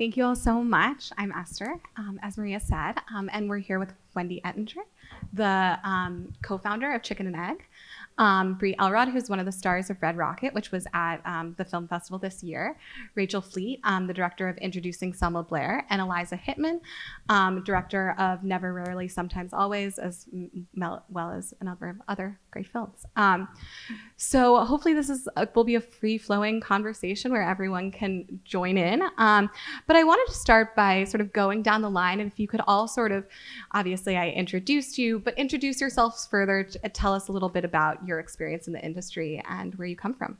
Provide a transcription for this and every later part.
Thank you all so much. I'm Esther, um, as Maria said, um, and we're here with Wendy Ettinger, the um, co-founder of Chicken and Egg um, Bree Elrod, who's one of the stars of Red Rocket, which was at um, the film festival this year, Rachel Fleit, um, the director of Introducing Selma Blair, and Eliza Hittman, um, director of Never, Rarely, Sometimes, Always, as well as a number of other great films. Um, so hopefully this is a, will be a free-flowing conversation where everyone can join in. Um, but I wanted to start by sort of going down the line, and if you could all sort of, obviously I introduced you, but introduce yourselves further, to, tell us a little bit about your experience in the industry and where you come from.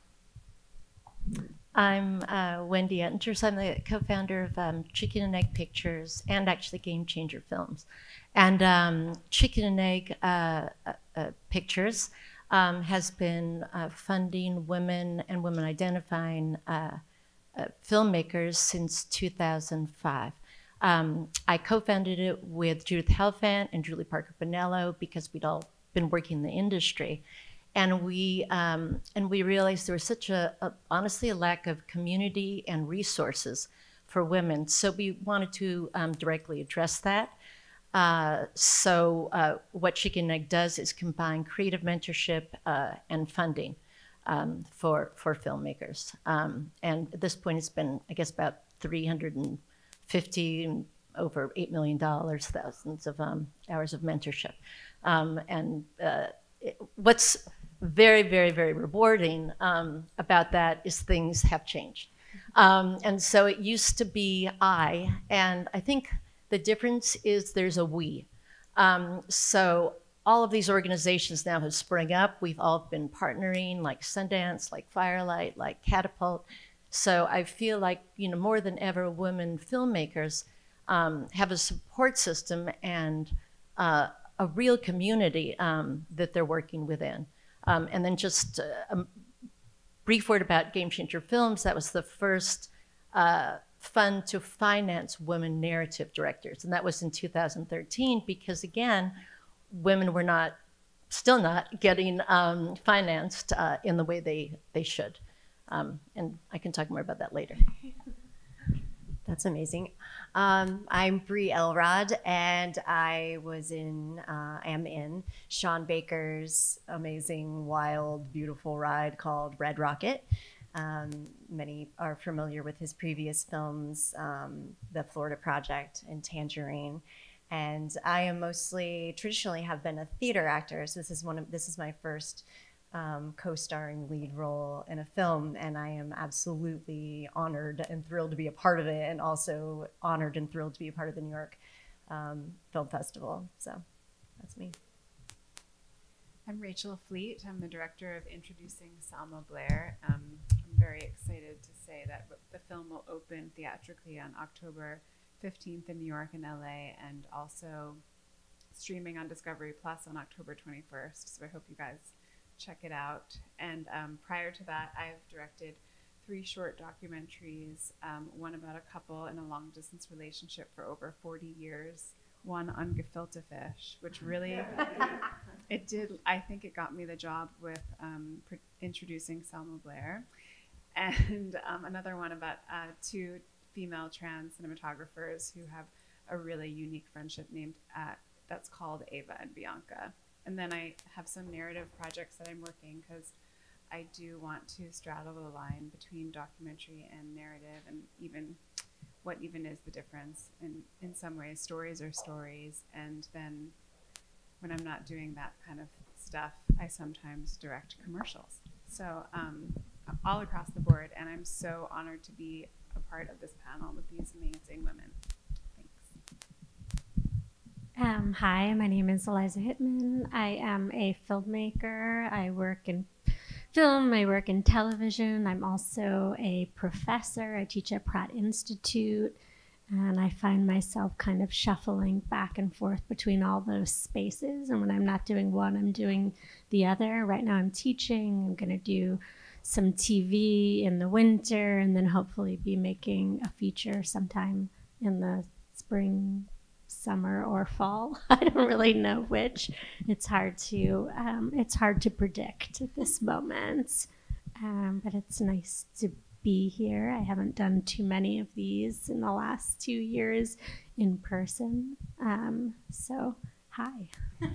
I'm uh, Wendy Ettinger. I'm the co-founder of um, Chicken and Egg Pictures and actually Gamechanger Films. And um, Chicken and Egg uh, uh, uh Pictures um, has been uh, funding women and women identifying uh, filmmakers since 2005. Um, I co-founded it with Judith Helfand and Julie Parker Benello because we'd all been working in the industry and we um, and we realized there was such a, a, honestly a lack of community and resources for women. So we wanted to um, directly address that. Uh, so uh, what Chicken Egg does is combine creative mentorship uh, and funding um, for for filmmakers. Um, and at this point, it's been I guess about 350 over eight million dollars, thousands of um, hours of mentorship, um, and uh, it, what's very, very, very rewarding um, about that is things have changed. Um, and so it used to be I, and I think the difference is there's a we. Um, so all of these organizations now have sprung up. We've all been partnering, like Sundance, like Firelight, like Catapult. So I feel like you know more than ever, women filmmakers um, have a support system and uh, a real community um, that they're working within. Um, and then just a, a, brief word about Gamechanger Films. That was the first uh, fund to finance women narrative directors. And that was in 2013 because, again, women were not, still not getting um, financed uh, in the way they, they should. Um, and I can talk more about that later. That's amazing. Um, I'm Bree Elrod, and I was in, uh, am in Sean Baker's amazing, wild, beautiful ride called Red Rocket. Um, many are familiar with his previous films, um, The Florida Project and Tangerine. And I am mostly traditionally have been a theater actor. So this is one of this is my first um, co-starring lead role in a film, and I am absolutely honored and thrilled to be a part of it, and also honored and thrilled to be a part of the New York um, Film Festival. So that's me. I'm Rachel Fleit. I'm the director of Introducing Selma Blair. Um, I'm very excited to say that the film will open theatrically on October 15th in New York and LA, and also streaming on Discovery Plus on October 21st. So I hope you guys check it out. And um, prior to that, I've directed three short documentaries um, one about a couple in a long distance relationship for over 40 years, one on gefilte fish, which really, it did, I think it got me the job with um, introducing Selma Blair. And um, another one about uh, two female trans cinematographers who have a really unique friendship named uh, that's called Ava and Bianca and then I have some narrative projects that I'm working because I do want to straddle the line between documentary and narrative, and even what even is the difference. In in some ways, stories are stories, and then when I'm not doing that kind of stuff, I sometimes direct commercials. So um, all across the board, and I'm so honored to be a part of this panel with these amazing women. Um, hi, my name is Eliza Hittman. I am a filmmaker. I work in film, I work in television. I'm also a professor. I teach at Pratt Institute. And I find myself kind of shuffling back and forth between all those spaces. And when I'm not doing one, I'm doing the other. Right now, I'm teaching. I'm going to do some TV in the winter and then hopefully be making a feature sometime in the spring summer or fall. I don't really know which. It's hard to um, it's hard to predict at this moment, um, but it's nice to be here. I haven't done too many of these in the last two years in person. Um, so, hi.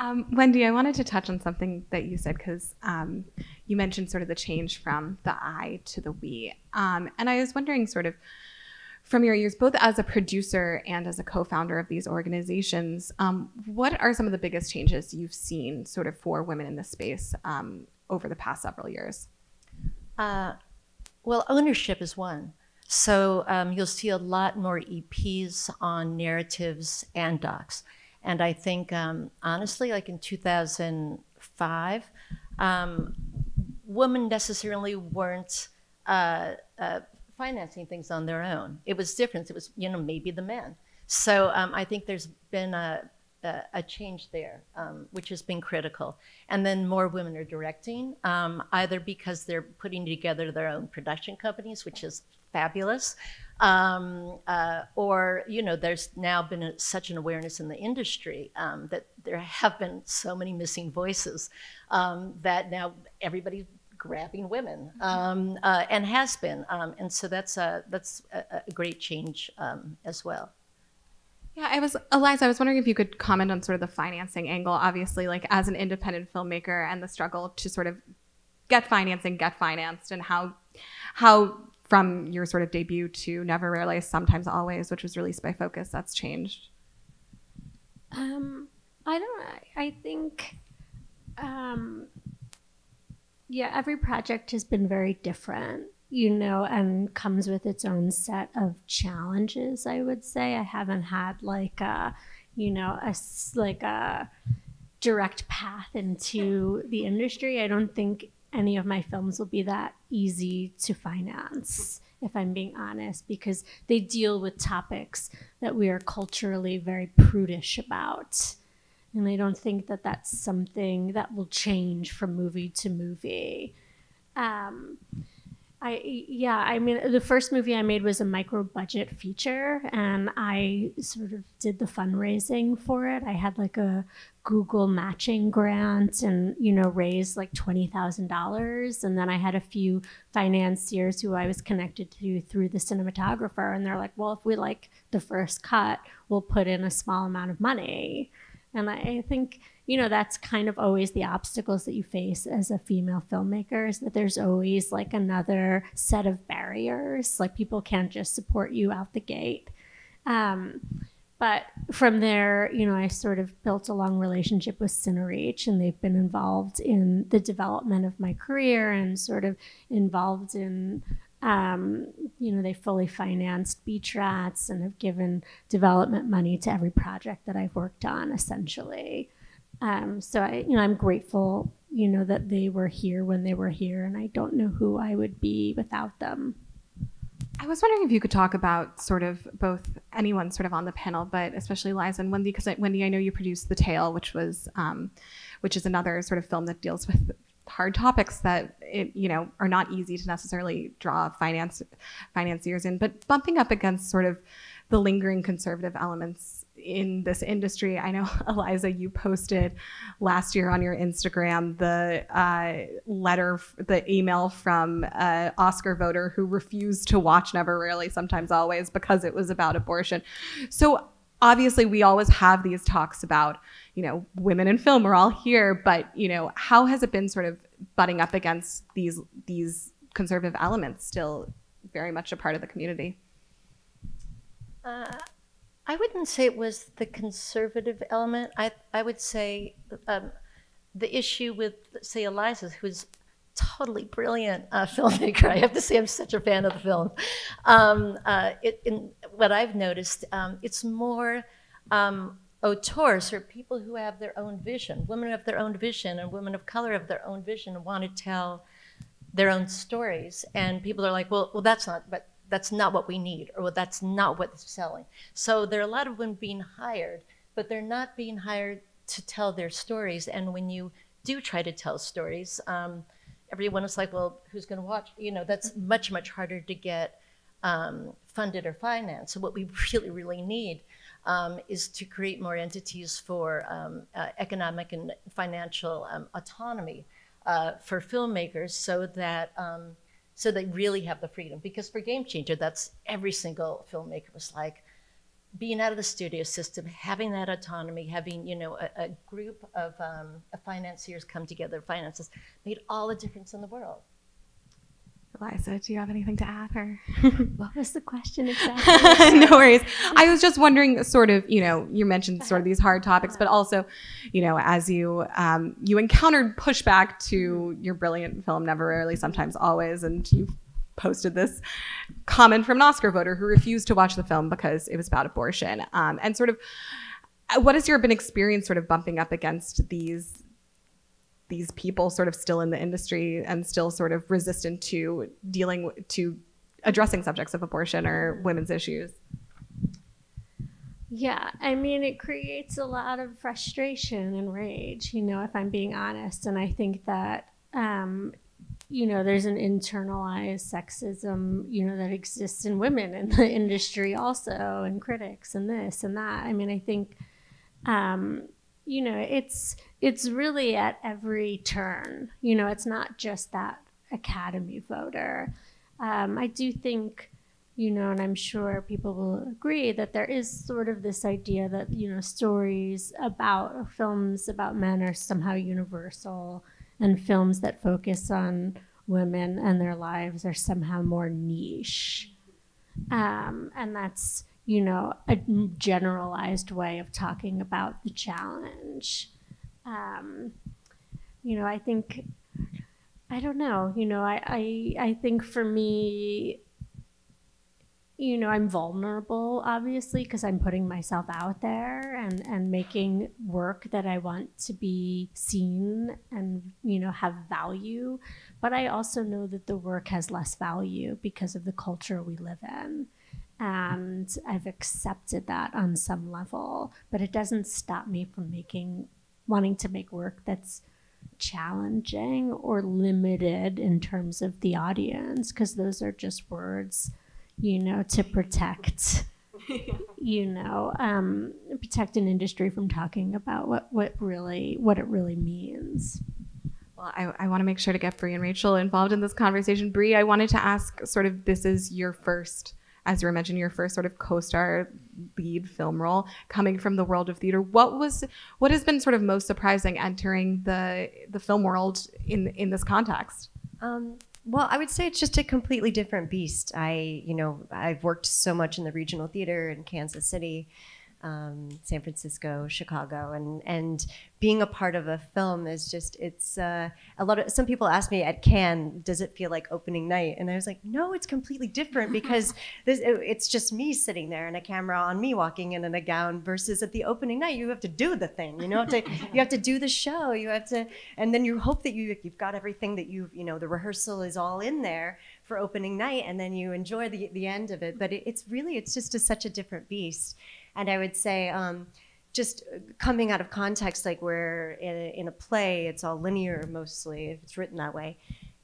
Um, Wendy, I wanted to touch on something that you said because um, you mentioned sort of the change from the I to the we. Um, and I was wondering, sort of, from your years, both as a producer and as a co founder of these organizations, um, what are some of the biggest changes you've seen sort of for women in this space um, over the past several years? Uh, well, ownership is one. So um, you'll see a lot more EPs on narratives and docs. And I think, um, honestly, like in 2005, um, women necessarily weren't uh, uh, financing things on their own. It was different. It was, you know, maybe the men. So um, I think there's been a, a, a change there, um, which has been critical. And then more women are directing, um, either because they're putting together their own production companies, which is fabulous, um, uh, or you know, there's now been a, such an awareness in the industry um, that there have been so many missing voices um, that now everybody's grabbing women um, uh, and has been, um, and so that's a that's a, a great change um, as well. Yeah, I was Eliza. I was wondering if you could comment on sort of the financing angle. Obviously, like as an independent filmmaker and the struggle to sort of get financing, get financed, and how how from your sort of debut to Never Rarely, Sometimes Always, which was released by Focus, that's changed? Um, I don't. I think, um, yeah, every project has been very different, you know, and comes with its own set of challenges. I would say I haven't had like a, you know, a like a direct path into the industry. I don't think any of my films will be that easy to finance, if I'm being honest, because they deal with topics that we are culturally very prudish about. And I don't think that that's something that will change from movie to movie. Um, I yeah, I mean the first movie I made was a micro budget feature and I sort of did the fundraising for it. I had like a Google matching grant and you know raised like $20,000 and then I had a few financiers who I was connected to through the cinematographer and they're like, "Well, if we like the first cut, we'll put in a small amount of money." And I think you know that's kind of always the obstacles that you face as a female filmmaker is that there's always like another set of barriers. Like people can't just support you out the gate. Um, but from there you know i sort of built a long relationship with Cinereach and they've been involved in the development of my career and sort of involved in um, you know, they fully financed Beach Rats and have given development money to every project that I've worked on, essentially. Um, so I, you know, I'm grateful, you know, that they were here when they were here, and I don't know who I would be without them. I was wondering if you could talk about sort of both anyone sort of on the panel, but especially Liza and Wendy, because Wendy, I know you produced The Tale, which was, um, which is another sort of film that deals with hard topics that it, you know are not easy to necessarily draw finance financiers in, but bumping up against sort of the lingering conservative elements in this industry. I know, Eliza, you posted last year on your Instagram the uh, letter, the email from an Oscar voter who refused to watch Never Rarely, Sometimes Always because it was about abortion. So obviously, we always have these talks about, you know, women in film. We're all here, but you know, how has it been sort of butting up against these these conservative elements still very much a part of the community? Uh, I wouldn't say it was the conservative element. I, I would say um, the issue with, say, Eliza, who's totally brilliant uh, filmmaker. I have to say, I'm such a fan of the film. Um, uh, it, in what I've noticed, um, it's more um, auteurs or people who have their own vision. Women have their own vision, and women of color have their own vision and want to tell their own stories. And people are like, well, well, that's not. But that's not what we need or well, that's not what's selling. So there are a lot of women being hired, but they're not being hired to tell their stories. And when you do try to tell stories, um, everyone is like, well, who's going to watch? You know, that's much, much harder to get um, funded or financed. So what we really, really need um, is to create more entities for um, uh, economic and financial um, autonomy uh, for filmmakers so that um, so they really have the freedom. Because for Gamechanger, that's every single filmmaker was like, being out of the studio system, having that autonomy, having you know a, a group of, um, of financiers come together, finances made all the difference in the world. Eliza, do you have anything to add? Or what was the question exactly? no worries. I was just wondering, sort of, you know, you mentioned sort of these hard topics, but also, you know, as you um, you encountered pushback to your brilliant film, never, rarely, sometimes, always, and you posted this comment from an Oscar voter who refused to watch the film because it was about abortion, um, and sort of. What has your been experience sort of bumping up against these these people sort of still in the industry and still sort of resistant to dealing to addressing subjects of abortion or women's issues? Yeah i mean it creates a lot of frustration and rage you know if i'm being honest. And i think that um, you know there's an internalized sexism you know that exists in women in the industry also and critics and this and that. I mean i think um, you know it's it's really at every turn. You know, it's not just that academy voter. Um, I do think, you know, and I'm sure people will agree that there is sort of this idea that, you know, stories about films about men are somehow universal, and films that focus on women and their lives are somehow more niche. Um, and that's, you know, a generalized way of talking about the challenge um, you know, I think, I don't know, you know, I, I, I think for me, you know, I'm vulnerable, obviously, because I'm putting myself out there and, and making work that I want to be seen and, you know, have value. But I also know that the work has less value because of the culture we live in. And I've accepted that on some level, but it doesn't stop me from making wanting to make work that's challenging or limited in terms of the audience because those are just words you know to protect you know um, protect an industry from talking about what what really what it really means well, I, I want to make sure to get Bree and Rachel involved in this conversation. Bree, I wanted to ask sort of this is your first as you mentioned, your first sort of co-star lead film role coming from the world of theater. What was what has been sort of most surprising entering the the film world in in this context? Um, well, I would say it's just a completely different beast. I, you know, I've worked so much in the regional theater in Kansas City um, San Francisco, Chicago, and and being a part of a film is just it's uh, a lot of some people ask me at Cannes, does it feel like opening night? And I was like, no, it's completely different because this, it, it's just me sitting there and a camera on me walking in in a gown versus at the opening night you have to do the thing, you know, to, you have to do the show, you have to, and then you hope that you you've got everything that you you know the rehearsal is all in there for opening night and then you enjoy the, the end of it but it, it's really it's just a, such a different beast and I would say, um, just coming out of context, like where in a, in a, play, it's all linear mostly, if it's written that way.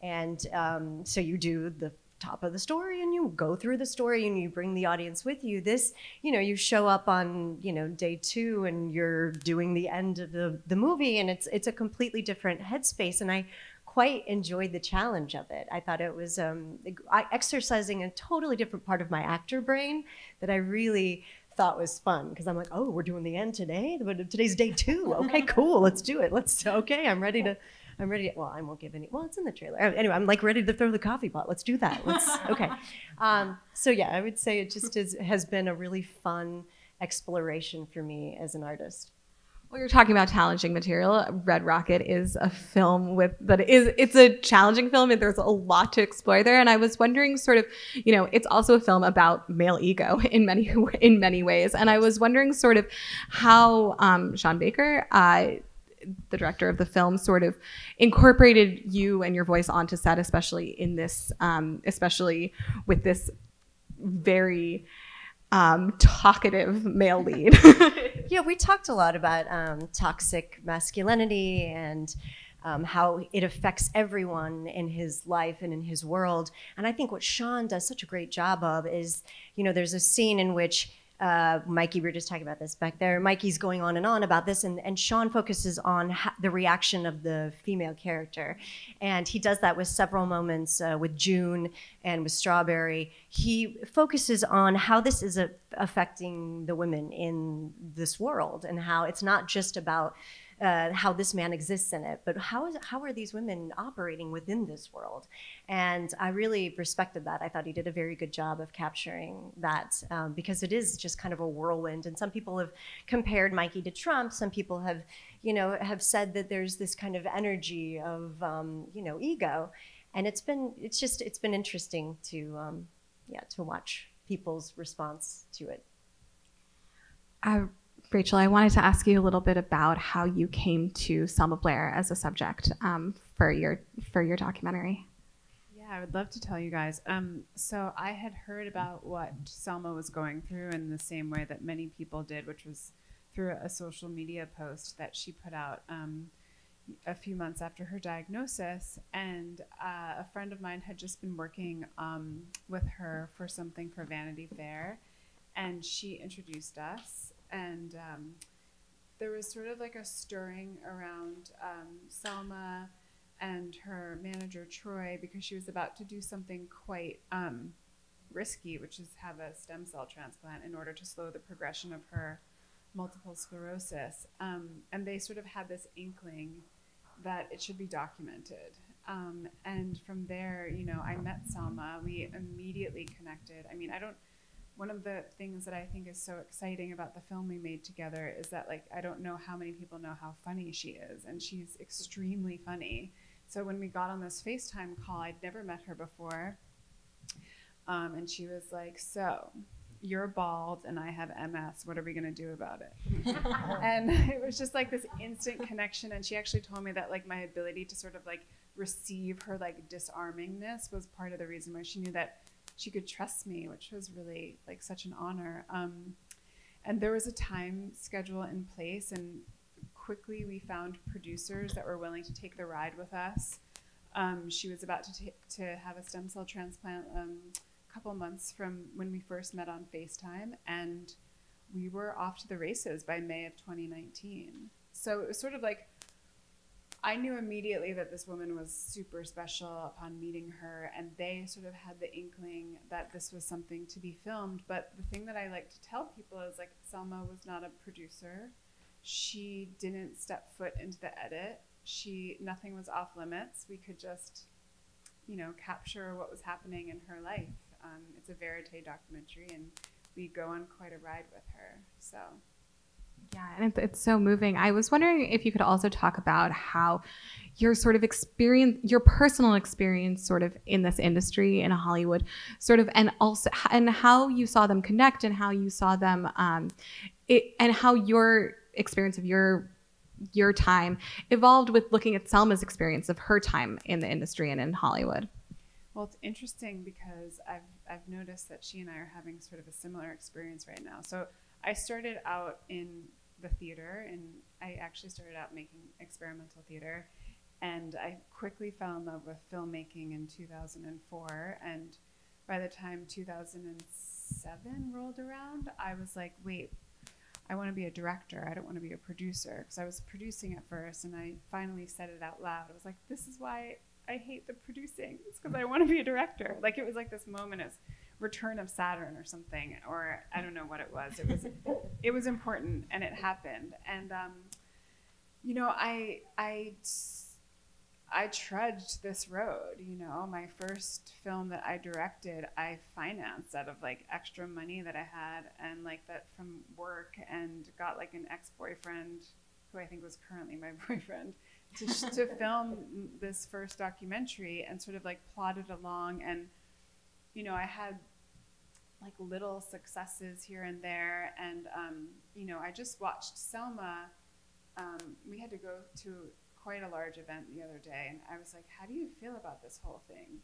And um, so you do the top of the story and you go through the story and you bring the audience with you. This, you know, you show up on, you know, day two and you're doing the end of the, the movie and it's, it's a completely different headspace. And I quite enjoyed the challenge of it. I thought it was um, exercising a totally different part of my actor brain that I really thought was fun because I'm like, oh, we're doing the end today. But today's day two. Okay, cool. Let's do it. Let's. Okay, I'm ready to. I'm ready. To, well, I won't give any. Well, it's in the trailer. Anyway, I'm like ready to throw the coffee pot. Let's do that. Let's. Okay. Um, so yeah, I would say it just is, has been a really fun exploration for me as an artist. Well, you're talking about challenging material. Red Rocket is a film with that is it's a challenging film and there's a lot to explore there. And I was wondering, sort of, you know, it's also a film about male ego in many in many ways. And I was wondering, sort of, how um, Sean Baker. Uh, the director of the film sort of incorporated you and your voice onto set, especially in this, um, especially with this very um, talkative male lead. yeah, we talked a lot about um, toxic masculinity and um, how it affects everyone in his life and in his world. And I think what Sean does such a great job of is, you know, there's a scene in which uh, Mikey, we were just talking about this back there. Mikey's going on and on about this, and, and Sean focuses on ha- the reaction of the female character. And he does that with several moments uh, with June and with Strawberry. He focuses on how this is a- affecting the women in this world and how it's not just about uh, how this man exists in it, but how is how are these women operating within this world? And I really respected that. I thought he did a very good job of capturing that um, because it is just kind of a whirlwind. And some people have compared Mikey to Trump. Some people have, you know, have said that there's this kind of energy of, um, you know, ego. And it's been it's just it's been interesting to um, yeah to watch people's response to it. Uh, Rachel, I wanted to ask you a little bit about how you came to Selma Blair as a subject um, for your for your documentary. Yeah, I would love to tell you guys. Um, so I had heard about what Selma was going through in the same way that many people did, which was through a social media post that she put out um, a few months after her diagnosis. And uh, a friend of mine had just been working um, with her for something for Vanity Fair, and she introduced us and um, there was sort of like a stirring around um, Selma and her manager Troy because she was about to do something quite um, risky, which is have a stem cell transplant in order to slow the progression of her multiple sclerosis. Um, and they sort of had this inkling that it should be documented. Um, and from there, you know, I met Selma. We immediately connected. I mean, I don't one of the things that I think is so exciting about the film we made together is that like I don't know how many people know how funny she is and she's extremely funny. So when we got on this FaceTime call, I'd never met her before. Um, and she was like, "So, you're bald and I have MS. What are we going to do about it?" and it was just like this instant connection and she actually told me that like my ability to sort of like receive her like disarmingness was part of the reason why she knew that she could trust me, which was really like such an honor. Um, and there was a time schedule in place, and quickly we found producers that were willing to take the ride with us. Um, she was about to take to have a stem cell transplant um, a couple months from when we first met on FaceTime, and we were off to the races by May of 2019. So it was sort of like I knew immediately that this woman was super special upon meeting her, and they sort of had the inkling that this was something to be filmed. But the thing that I like to tell people is like, Selma was not a producer. She didn't step foot into the edit. She nothing was off limits. We could just, you know, capture what was happening in her life. Um, it's a verite documentary, and we go on quite a ride with her. So. Yeah, and it's, it's so moving. I was wondering if you could also talk about how your sort of experience, your personal experience, sort of in this industry in Hollywood, sort of, and also, and how you saw them connect, and how you saw them, um, it, and how your experience of your your time evolved with looking at Selma's experience of her time in the industry and in Hollywood. Well, it's interesting because I've I've noticed that she and I are having sort of a similar experience right now. So I started out in the theater, and I actually started out making experimental theater, and I quickly fell in love with filmmaking in 2004. And by the time 2007 rolled around, I was like, wait, I want to be a director. I don't want to be a producer because I was producing at first, and I finally said it out loud. I was like, this is why I hate the producing. It's because I want to be a director. Like it was like this moment of return of Saturn or something, or I don't know what it was. It was it was important and it happened. And um, you know, I I I trudged this road. You know, my first film that I directed, I financed out of like extra money that I had and like that from work, and got like an ex boyfriend who I think was currently my boyfriend to, to film this first documentary and sort of like plodded along and you know, I had like little successes here and there. And, um, you know, I just watched Selma. Um, we had to go to quite a large event the other day. And I was like, how do you feel about this whole thing?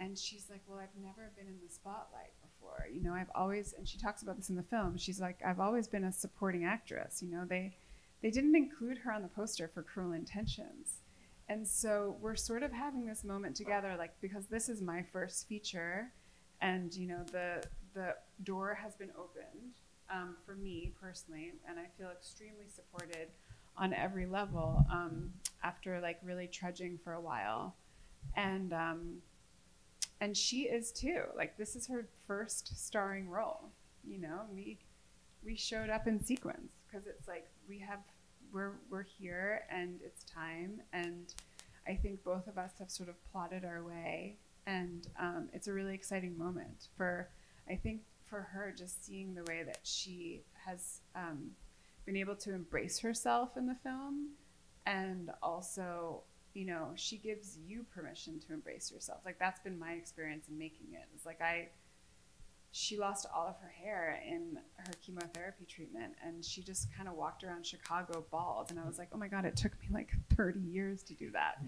And she's like, well, I've never been in the spotlight before. You know, I've always, and she talks about this in the film. She's like, I've always been a supporting actress. You know, they, they didn't include her on the poster for Cruel Intentions. And so we're sort of having this moment together, like, because this is my first feature and you know the the door has been opened um, for me personally, and I feel extremely supported on every level um, after like really trudging for a while, and um, and she is too. Like this is her first starring role. You know, we we showed up in sequence because it's like we have we're we're here and it's time. And I think both of us have sort of plotted our way. And um, it's a really exciting moment for I think for her just seeing the way that she has um, been able to embrace herself in the film. And also you know she gives you permission to embrace yourself. Like that's been my experience in making it. It's like i she lost all of her hair in her chemotherapy treatment and she just kind of walked around chicago bald and i was like oh my god it took me like 30 years to do that.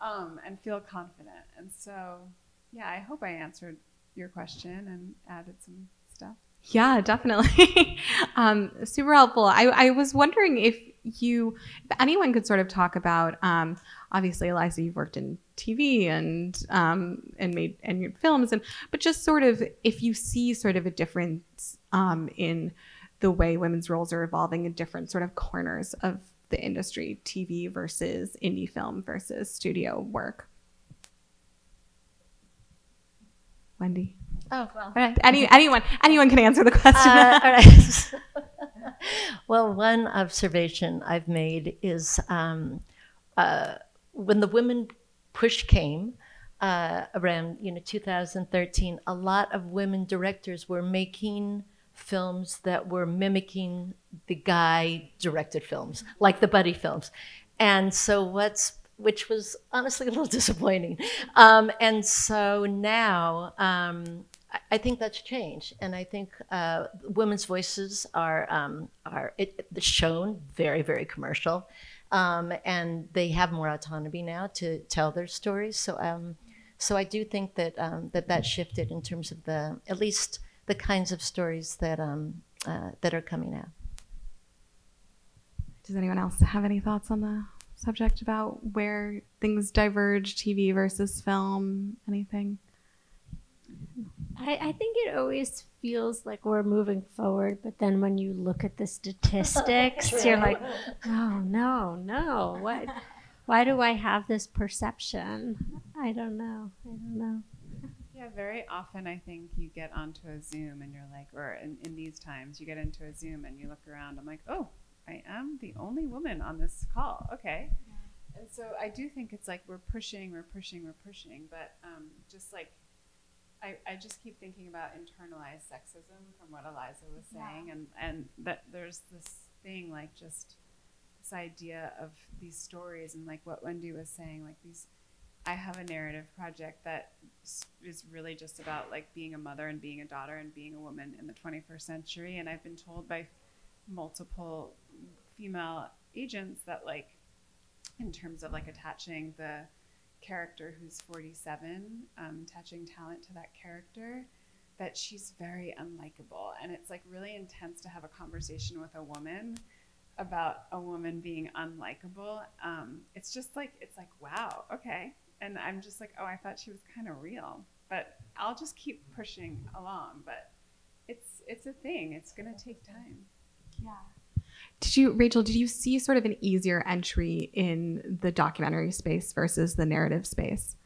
Um, and feel confident. And so yeah i hope i answered your question and added some Yeah, definitely. um, super helpful. I, I was wondering if you, if anyone could sort of talk about, um, obviously, Eliza, you've worked in TV and um, and made and your films, and but just sort of if you see sort of a difference um, in the way women's roles are evolving in different sort of corners of the industry, TV versus indie film versus studio work. Wendy. Oh, well. All right. Any anyone anyone can answer the question. Uh, all right. well, one observation I've made is um, uh, when the women push came uh, around you know 2013, a lot of women directors were making films that were mimicking the guy directed films, like the buddy films, and so what's which was honestly a little disappointing. Um, and so now um, I, think that's changed, and I think uh, women's voices are um, are it- shown very very commercial, um, and they have more autonomy now to tell their stories. So um, so I do think that um, that that shifted in terms of the at least the kinds of stories that um, uh, that are coming out. Does anyone else have any thoughts on the subject about where things diverge, TV versus film? Anything? I, I think it always feels like we're moving forward, but then when you look at the statistics, you're like, oh no, no, what? Why do I have this perception? I don't know. I don't know. Yeah, very often I think you get onto a Zoom and you're like, or in, in these times, you get into a Zoom and you look around. I'm like, oh, I am the only woman on this call. Okay. And so I do think it's like we're pushing, we're pushing, we're pushing. But um, just like, I, I just keep thinking about internalized sexism from what Eliza was saying. And, and that there's this thing like just this idea of these stories and like what Wendy was saying, like these I have a narrative project that is really just about like being a mother and being a daughter and being a woman in the 21st century. And I've been told by multiple female agents that like, in terms of like attaching the character who's 47, um, attaching talent to that character, that she's very unlikable. And it's like really intense to have a conversation with a woman about a woman being unlikable. Um, it's just like, it's like, wow, okay. And I'm just like, oh, I thought she was kind of real. But I'll just keep pushing along. But it's it's a thing. It's gonna take time. Did you, Rachel? Did you see sort of an easier entry in the documentary space versus the narrative space?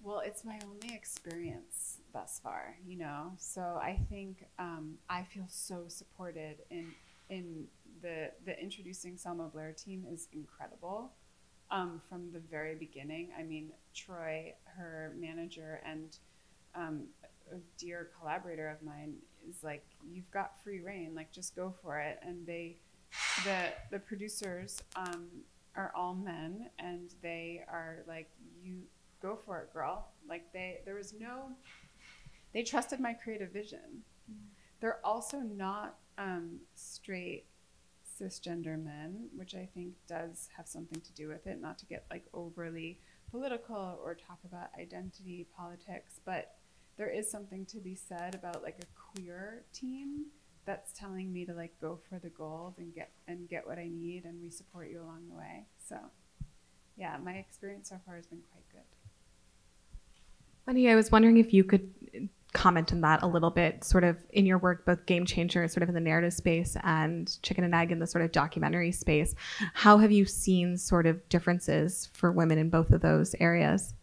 Well, it's my only experience thus far, you know. So I think um, I feel so supported in in the the introducing Selma Blair team is incredible um, from the very beginning. I mean, Troy, her manager, and um, a dear collaborator of mine is like, "You've got free reign. Like, just go for it." And they, the the producers, um, are all men, and they are like, "You go for it, girl." Like they, there was no, they trusted my creative vision. They're also not um, straight cisgender men, which I think does have something to do with it. Not to get like overly political or talk about identity politics, but there is something to be said about like a queer team that's telling me to like go for the gold and get and get what I need, and we support you along the way. So, yeah, my experience so far has been quite good. Wendy, I was wondering if you could comment on that a little bit, sort of in your work, both Gamechanger, sort of in the narrative space, and Chicken and Egg in the sort of documentary space. How have you seen sort of differences for women in both of those areas?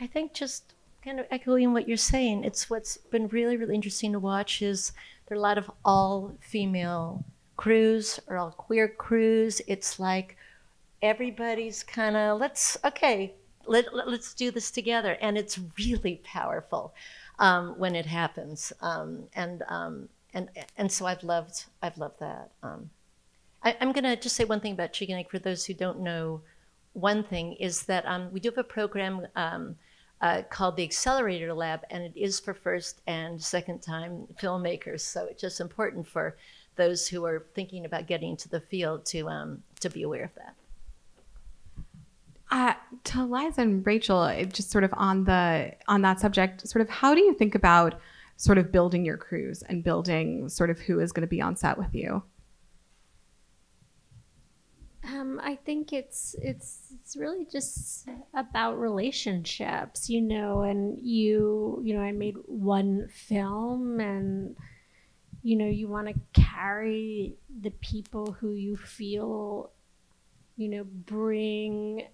I think just kind of echoing what you're saying, it's what's been really, really interesting to watch is there are a lot of all female crews or all queer crews. It's like everybody's kind of, let's, okay, let, let, us do this together. And it's really powerful um, when it happens. Um, and, um, and, and so I've loved, I've loved that. Um, I, am going to just say one thing about Chicken Egg for those who don't know. One thing is that um, we do have a program um, uh, called the Accelerator Lab, and it is for first and second time filmmakers. So it's just important for those who are thinking about getting into the field to um, to be aware of that. Uh, to Liza and Rachel, just sort of on the on that subject, sort of how do you think about sort of building your crews and building sort of who is going to be on set with you? Um, I think it's it's it's really just about relationships, you know. And you, you know, I made one film, and you know, you want to carry the people who you feel, you know, bring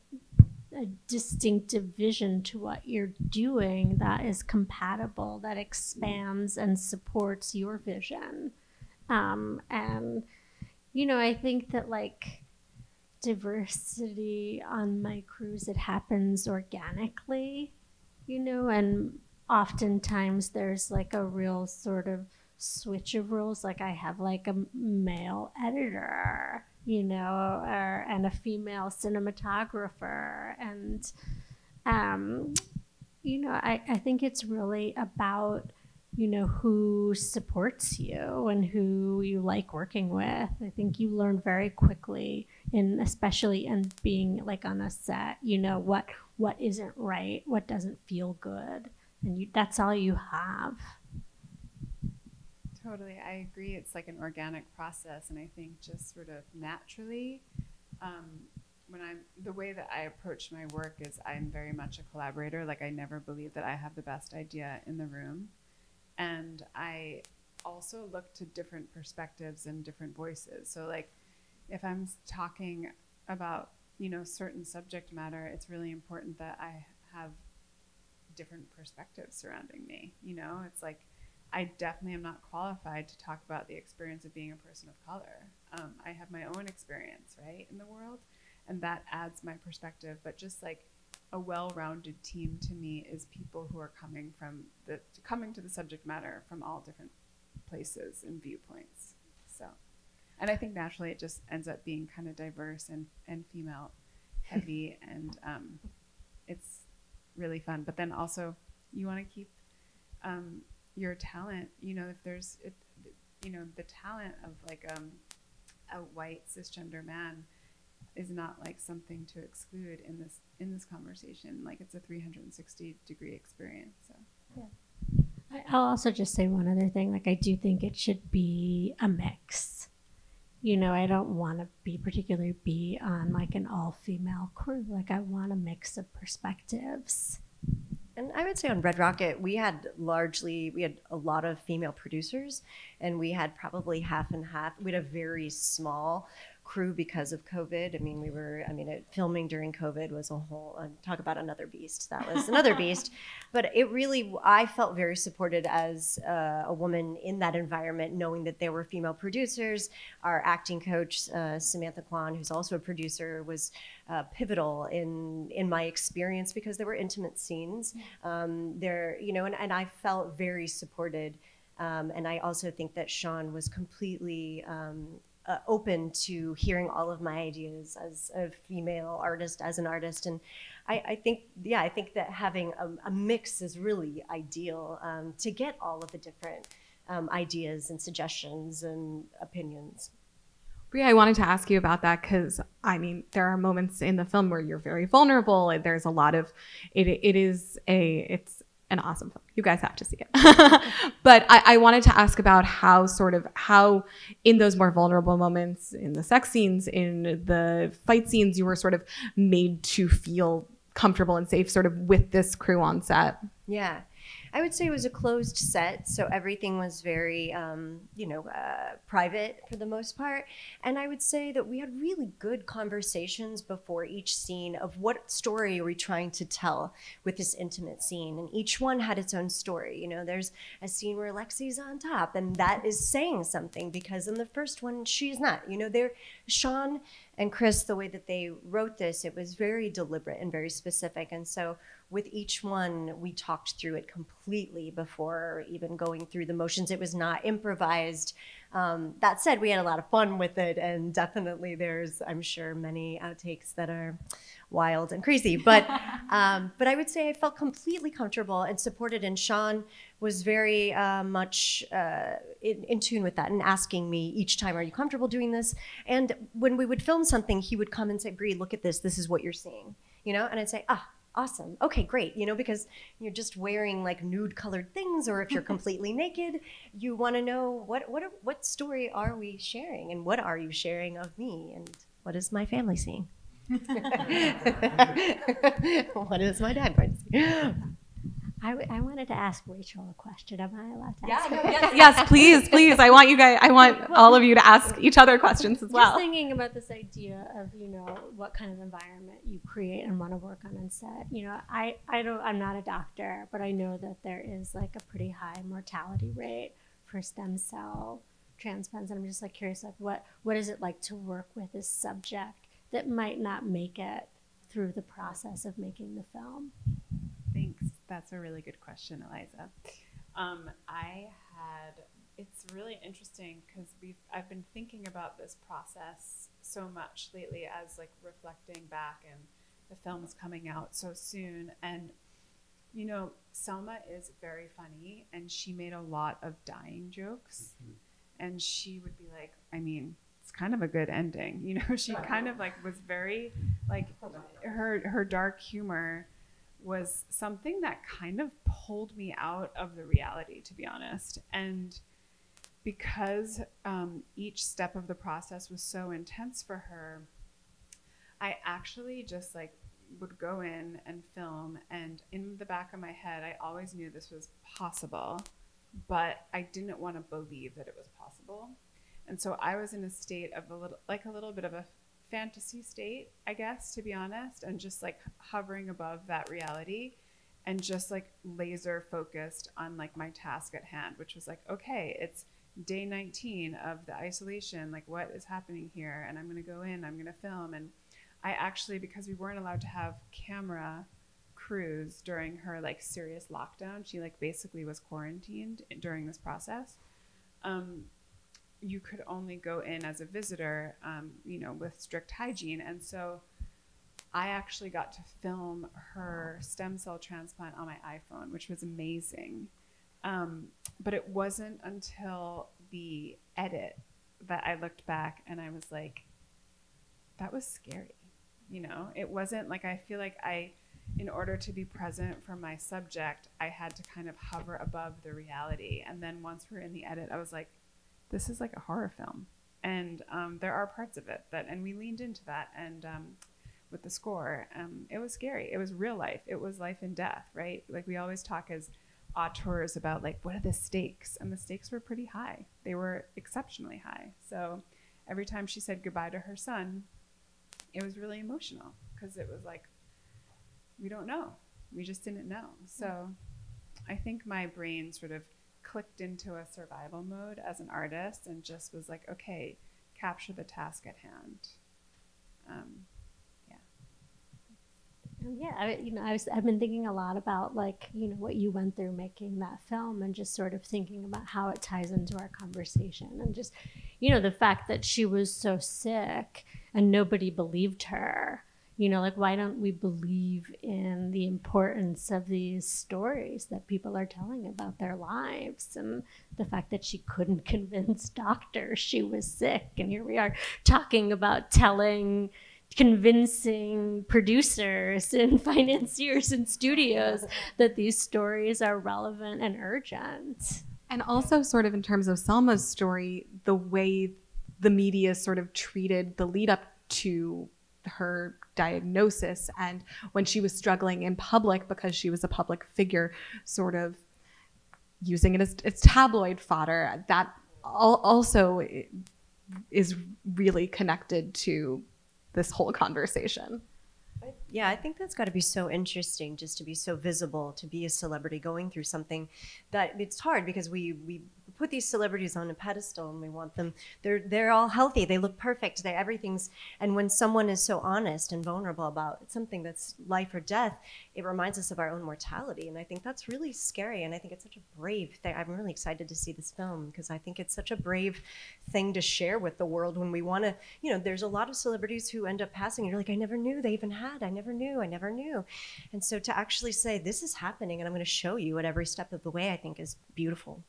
a distinctive vision to what you're doing that is compatible, that expands and supports your vision. Um, and you know, I think that like diversity on my crews, it happens organically, you know, and oftentimes there's like a real sort of switch of roles. Like I have like a male editor, you know, or, and a female cinematographer. And, um, you know, I, I think it's really about you know who supports you and who you like working with i think you learn very quickly in especially in being like on a set you know what what isn't right what doesn't feel good and you that's all you have totally i agree it's like an organic process and i think just sort of naturally um, when i'm the way that i approach my work is i'm very much a collaborator like i never believe that i have the best idea in the room and I also look to different perspectives and different voices. So like if I'm talking about, you know, certain subject matter, it's really important that I have different perspectives surrounding me. You know, it's like I definitely am not qualified to talk about the experience of being a person of color. Um, I have my own experience, right, in the world, and that adds my perspective. But just like a well-rounded team to me is people who are coming from the coming to the subject matter from all different places and viewpoints. So, and I think naturally it just ends up being kind of diverse and and female heavy, and um, it's really fun. But then also you want to keep um, your talent. You know, if there's if, you know the talent of like um, a white cisgender man is not like something to exclude in this in this conversation. Like it's a 360 degree experience. So yeah. I'll also just say one other thing. Like I do think it should be a mix. You know, I don't want to be particularly be on like an all female crew. Like I want a mix of perspectives. And I would say on Red Rocket, we had largely, we had a lot of female producers, and we had probably half and half. We had a very small crew because of COVID. I mean, we were, I mean, it, filming during COVID was a whole, uh, talk about another beast. That was another beast. But it really, I felt very supported as uh, a woman in that environment, knowing that there were female producers. Our acting coach, uh, Samantha Quan, who's also a producer, was uh, pivotal in, in my experience because there were intimate scenes um, there, you know, and, and I felt very supported. Um, and I also think that Sean was completely um, uh, open to hearing all of my ideas as a female artist, as an artist. And I, I think, yeah, I think that having a, a mix is really ideal um, to get all of the different um, ideas and suggestions and opinions. Bree, I wanted to ask you about that because I mean, there are moments in the film where you're very vulnerable. There's a lot of it. It is a it's an awesome film. You guys have to see it. but I, I, wanted to ask about how sort of how in those more vulnerable moments, in the sex scenes, in the fight scenes, you were sort of made to feel comfortable and safe sort of with this crew on set? Yeah. I would say it was a closed set, so everything was very, um, you know, uh, private for the most part. And I would say that we had really good conversations before each scene of what story are we trying to tell with this intimate scene. And each one had its own story. You know, there's a scene where Lexi's on top, and that is saying something because in the first one she's not. You know, there, Sean and Chris, the way that they wrote this, it was very deliberate and very specific. And so with each one, we talked through it completely before even going through the motions. It was not improvised. Um, that said, we had a lot of fun with it, and definitely there's, I'm sure, many outtakes that are wild and crazy. But um, but I would say I felt completely comfortable and supported, and Sean was very uh, much uh, in, in, tune with that and asking me each time, "Are you comfortable doing this?" And when we would film something, he would come and say, "Bree, look at this. This is what you're seeing," you know, and I'd say, "Ah." awesome okay great you know because you're just wearing like nude colored things or if you're completely naked you want to know what what what story are we sharing and what are you sharing of me and what is my family seeing what is my dad going to see I, w- I wanted to ask Rachel a question. Am I allowed to yeah, ask? No, yes, yes, please, please. I want you guys. I want all of you to ask each other questions as well. Just thinking about this idea of you know what kind of environment you create and want to work on on set. You know, I I don't. I'm not a doctor, but I know that there is like a pretty high mortality rate for stem cell transplants, and I'm just like curious, like what what is it like to work with this subject that might not make it through the process of making the film? Thanks. That's a really good question, Eliza. Um, I had. It's really interesting because we've. I've been thinking about this process so much lately, as like reflecting back, and the film's coming out so soon, and you know, Selma is very funny, and she made a lot of dying jokes, mm-hmm. and she would be like, I mean, it's kind of a good ending, you know. She kind of like was very like her her dark humor was something that kind of pulled me out of the reality, to be honest. And because um, each step of the process was so intense for her, I actually just like would go in and film. And in the back of my head, I always knew this was possible, but I didn't want to believe that it was possible. And so I was in a state of a little, like a little bit of a fantasy state, I guess, to be honest, and just like hovering above that reality and just like laser focused on like my task at hand, which was like, okay, it's day 19 of the isolation. Like, what is happening here? And I'm going to go in, I'm going to film. And I actually, because we weren't allowed to have camera crews during her like serious lockdown, she like basically was quarantined during this process. Um, you could only go in as a visitor, um, you know, with strict hygiene. And so I actually got to film her stem cell transplant on my iPhone, which was amazing. Um, but it wasn't until the edit that I looked back and I was like, that was scary. You know, it wasn't like I feel like I, in order to be present for my subject, I had to kind of hover above the reality. And then once we're in the edit, I was like, this is like a horror film. And um, there are parts of it that, and we leaned into that. And um, with the score, um, it was scary. It was real life. It was life and death, right? Like we always talk as auteurs about like what are the stakes, and the stakes were pretty high. They were exceptionally high. So every time she said goodbye to her son, it was really emotional because it was like we don't know. We just didn't know. So I think my brain sort of clicked into a survival mode as an artist and just was like, okay, capture the task at hand. Um, yeah. Yeah, I, you know, I was, I've been thinking a lot about like, you know, what you went through making that film and just sort of thinking about how it ties into our conversation and just, you know, the fact that she was so sick and nobody believed her you know like why don't we believe in the importance of these stories that people are telling about their lives and the fact that she couldn't convince doctors she was sick? And here we are talking about telling convincing producers and financiers and studios that these stories are relevant and urgent. And also sort of in terms of selma's story the way the media sort of treated the lead up to her diagnosis and when she was struggling in public because she was a public figure, sort of using it as, as tabloid fodder. That al- also is really connected to this whole conversation. Yeah, I think that's got to be so interesting just to be so visible, to be a celebrity going through something that it's hard because we we put these celebrities on a pedestal and we want them they're they're all healthy they look perfect they everything's and when someone is so honest and vulnerable about something that's life or death it reminds us of our own mortality and i think that's really scary and i think it's such a brave thing i'm really excited to see this film because i think it's such a brave thing to share with the world when we want to you know there's a lot of celebrities who end up passing and you're like i never knew they even had i never knew i never knew. And so to actually say this is happening and i'm going to show you at every step of the way i think is beautiful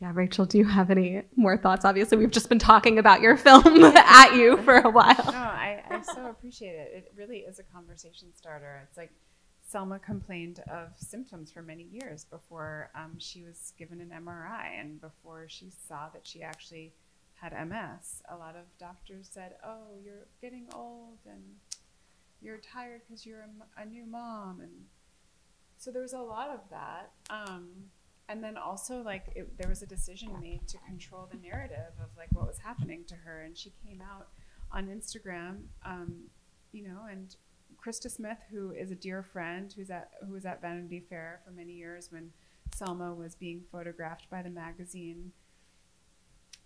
yeah, Rachel, do you have any more thoughts? Obviously, we've just been talking about your film at you for a while. No, I, I so appreciate it. It really is a conversation starter. It's like Selma complained of symptoms for many years before um, she was given an MRI and before she saw that she actually had MS. A lot of doctors said, "Oh, you're getting old and you're tired because you're a, a, new mom," and so there was a lot of that. Um, and then also like it, there was a decision made to control the narrative of like what was happening to her. And she came out on instagram um, you know and krista smith who is a dear friend who's at who was at vanity fair for many years when selma was being photographed by the magazine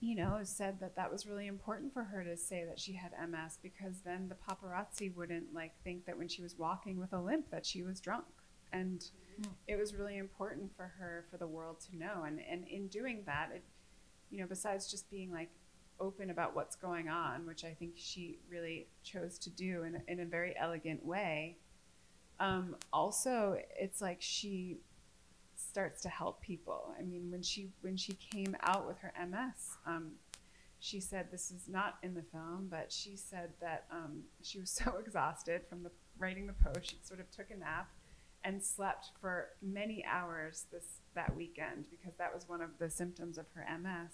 you know said that that was really important for her to say that she had ms because then the paparazzi wouldn't like think that when she was walking with a limp that she was drunk and it was really important for her for the world to know. And and in doing that it you know besides just being like open about what's going on which i think she really chose to do in, in a very elegant way um, also it's like she starts to help people. I mean when she when she came out with her ms um, she said this is not in the film but she said that um, she was so exhausted from the writing the post. She sort of took a nap and slept for many hours this that weekend because that was one of the symptoms of her MS.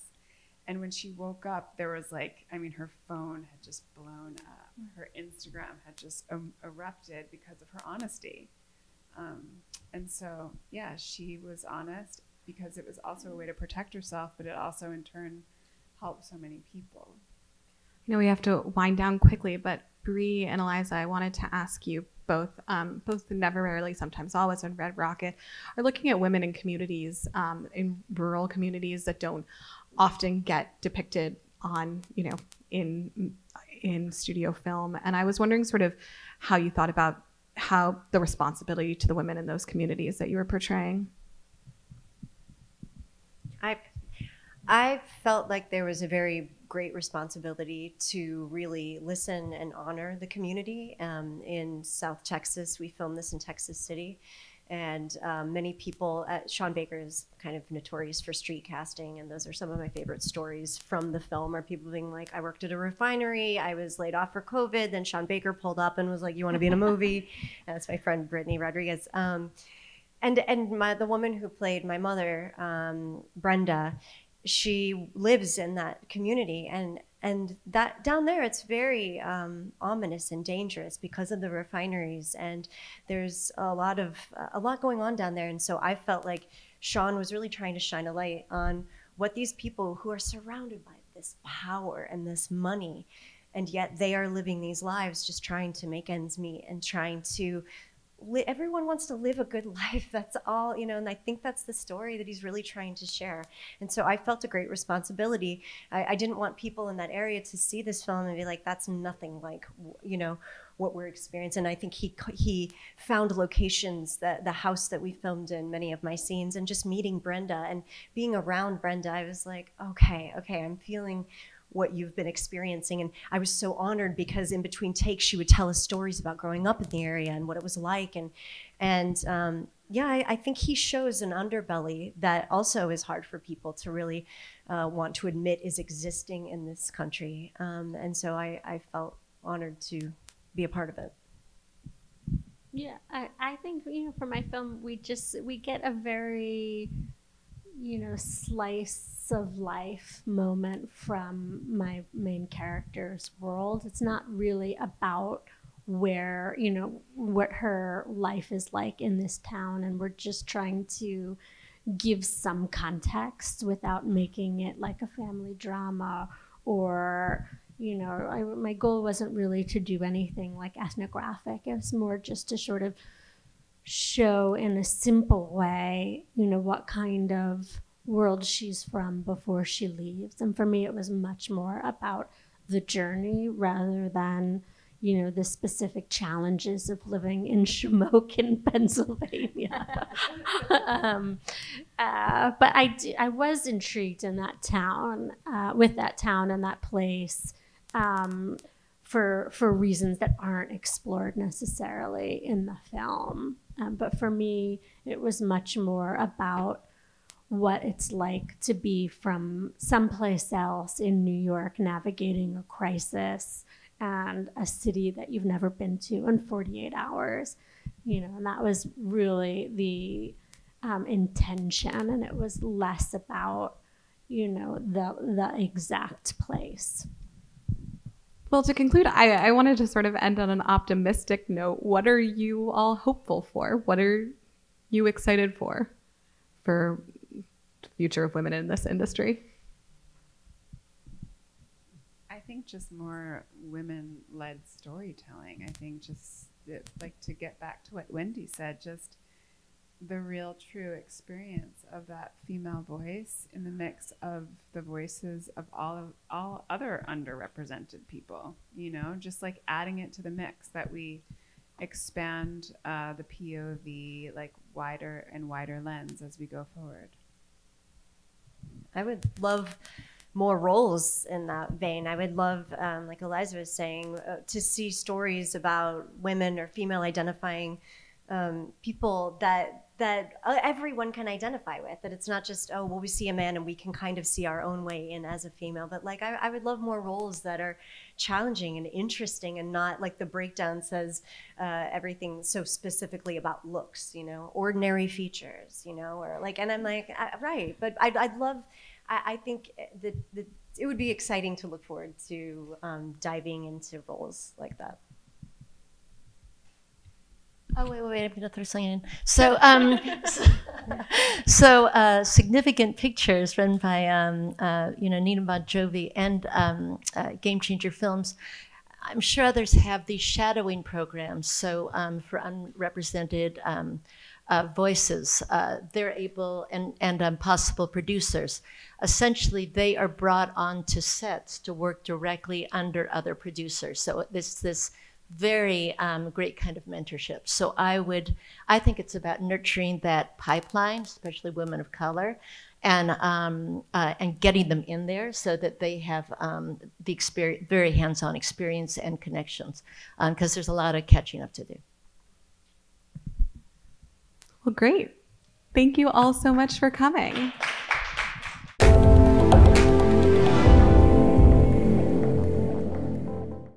And when she woke up, there was like, I mean, her phone had just blown up. Her Instagram had just um, erupted because of her honesty. Um, and so, yeah, she was honest because it was also a way to protect herself, but it also in turn helped so many people. I know we have to wind down quickly, but Bree and Eliza, I wanted to ask you both um, both Never Rarely, Sometimes Always, and Red Rocket are looking at women in communities, um, in rural communities that don't often get depicted on, you know, in in studio film. And I was wondering sort of how you thought about how the responsibility to the women in those communities that you were portraying. I I felt like there was a very great responsibility to really listen and honor the community. Um, in South Texas, we filmed this in Texas City. And um, many people, uh, Sean Baker is kind of notorious for street casting, and those are some of my favorite stories from the film. Are people being like, "I worked at a refinery, I was laid off for COVID," then Sean Baker pulled up and was like, "You want to be in a movie?" That's my friend Brittany Rodriguez. Um, and and my the woman who played my mother, um, Brenda, she lives in that community and and that down there it's very um, ominous and dangerous because of the refineries and there's a lot of a lot going on down there and so i felt like sean was really trying to shine a light on what these people who are surrounded by this power and this money and yet they are living these lives just trying to make ends meet and trying to everyone wants to live a good life. That's all, you know, and I think that's the story that he's really trying to share. And so I felt a great responsibility. I, I didn't want people in that area to see this film and be like, that's nothing like, you know, what we're experiencing. And I think he he found locations that the house that we filmed in many of my scenes, and just meeting Brenda and being around Brenda, I was like, okay, okay, I'm feeling what you've been experiencing. And I was so honored because in between takes, she would tell us stories about growing up in the area and what it was like. And, and um, yeah, I, I, think he shows an underbelly that also is hard for people to really uh, want to admit is existing in this country. Um, and so I, I felt honored to be a part of it. Yeah, I, I think you know for my film we just we get a very you know, slice of life moment from my main character's world. It's not really about where, you know, what her life is like in this town. And we're just trying to give some context without making it like a family drama or you know I, my goal wasn't really to do anything like ethnographic it was more just to sort of show in a simple way you know what kind of world she's from before she leaves and for me it was much more about the journey rather than you know the specific challenges of living in Shamokin, Pennsylvania. um, uh, but I, do, I was intrigued in that town, uh, with that town and that place, um, for for reasons that aren't explored necessarily in the film. Um, but for me, it was much more about what it's like to be from someplace else in New York, navigating a crisis and a city that you've never been to in 48 hours you know and that was really the um, intention and it was less about you know the the exact place well to conclude I, I wanted to sort of end on an optimistic note. What are you all hopeful for? What are you excited for for the future of women in this industry? I think just more women led storytelling. I think just like to get back to what Wendy said, just the real true experience of that female voice in the mix of the voices of all of all other underrepresented people you know just like adding it to the mix that we expand uh, the pov like wider and wider lens as we go forward i would love more roles in that vein. I would love, um, like Eliza was saying, uh, to see stories about women or female identifying um, people that that uh, everyone can identify with. That it's not just oh well we see a man and we can kind of see our own way in as a female. But like I, I would love more roles that are challenging and interesting and not like the breakdown says uh, everything so specifically about looks. You know, ordinary features. You know, or like and I'm like I, right, but I'd, I'd love I, I think that, that it would be exciting to look forward to um, diving into roles like that. Oh wait, wait, wait! I'm gonna throw something in. So, um, so, uh, significant pictures run by um, uh, you know Nina Jovi and um, uh, Gamechanger Films. I'm sure others have these shadowing programs. So um, for unrepresented um, uh, voices. Uh, they're able, and, and um, possible producers. Essentially, they are brought onto sets to work directly under other producers. So this this very um, great kind of mentorship. So I would, I think it's about nurturing that pipeline, especially women of color, and um, uh, and getting them in there so that they have um, the experience, very hands-on experience and connections, because um, there's a lot of catching up to do. Well, great. Thank you all so much for coming.